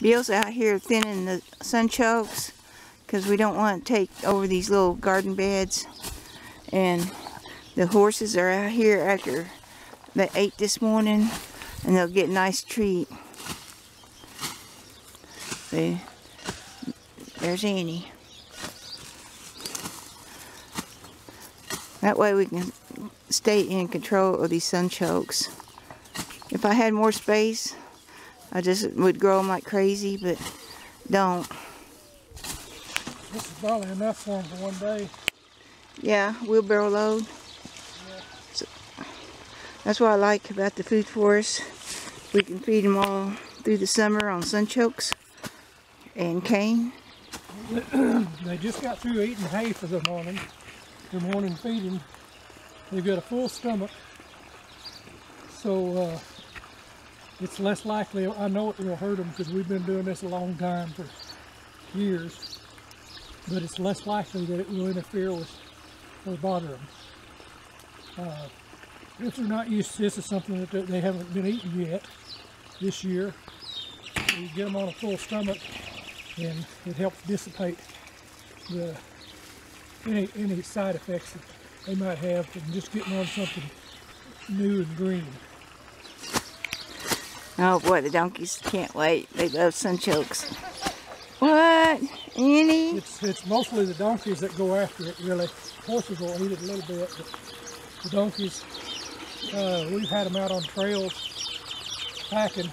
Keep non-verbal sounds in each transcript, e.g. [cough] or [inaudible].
Bill's out here thinning the sunchokes because we don't want to take over these little garden beds. And the horses are out here after they ate this morning and they'll get a nice treat. There's Annie. That way we can stay in control of these sunchokes. If I had more space, I just would grow them like crazy, but don't. This is probably enough for them for one day. Yeah, wheelbarrow load. So, that's what I like about the food forest. We can feed them all through the summer on sunchokes and cane. [clears throat] they just got through eating hay for the morning. Their morning feeding. They've got a full stomach. So uh, it's less likely, I know it will hurt them because we've been doing this a long time for years, but it's less likely that it will interfere with or bother them. Uh, if they're not used to this, is something that they haven't been eating yet this year. You get them on a full stomach and it helps dissipate the any, any side effects that they might have from just getting on something new and green. Oh boy, the donkeys can't wait. They love sunchokes. What? Annie? It's it's mostly the donkeys that go after it. Really, horses will eat it a little bit, but the donkeys. Uh, we've had them out on trails packing,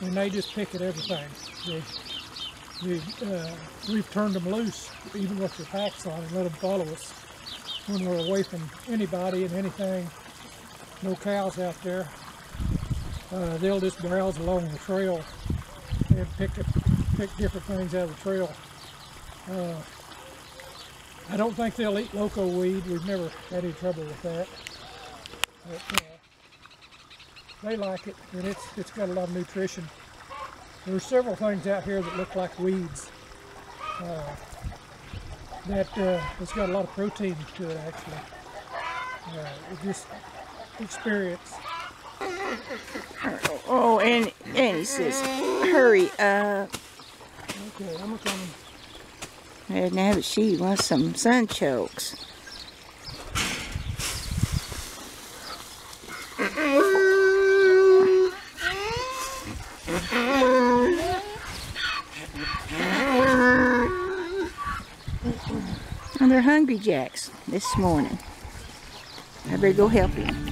and they just pick at everything. They, they, uh, we've turned them loose, even with their packs on, and let them follow us when we're away from anybody and anything. No cows out there uh, they'll just browse along the trail and pick pick different things out of the trail. Uh, I don't think they'll eat loco weed. We've never had any trouble with that. But, uh, they like it, and it's it's got a lot of nutrition. There's several things out here that look like weeds. Uh, that uh, it's got a lot of protein to it actually. Uh, just experience. Oh, and, he says, hurry up. Okay, I'm coming. And now that she wants some sunchokes. And they're hungry jacks this morning. I better go help him.